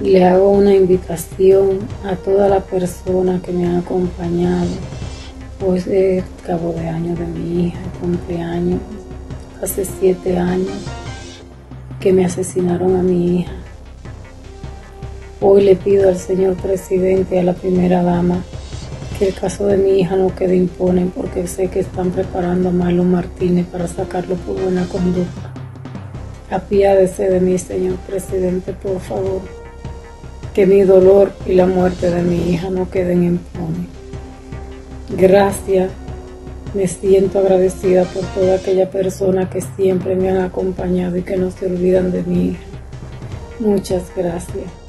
Le hago una invitación a toda la persona que me han acompañado. Hoy es cabo de año de mi hija, cumpleaños, hace siete años que me asesinaron a mi hija. Hoy le pido al señor presidente y a la primera dama que el caso de mi hija no quede impune porque sé que están preparando a Marlon Martínez para sacarlo por buena conducta. Apiádese de mí, señor presidente, por favor que mi dolor y la muerte de mi hija no queden impunes. Gracias, me siento agradecida por toda aquella persona que siempre me han acompañado y que no se olvidan de mi hija. Muchas gracias.